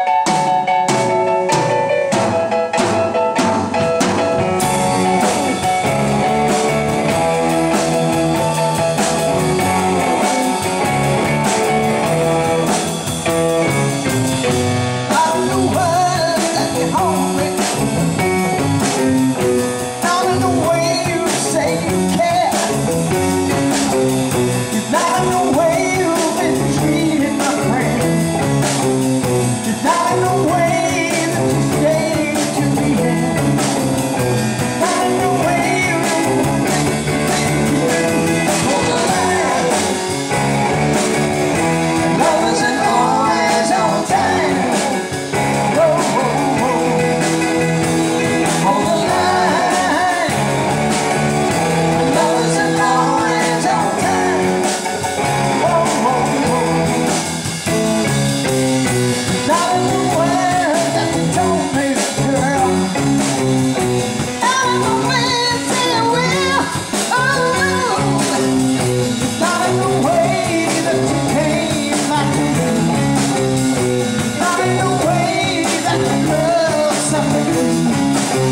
Not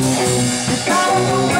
Thank you.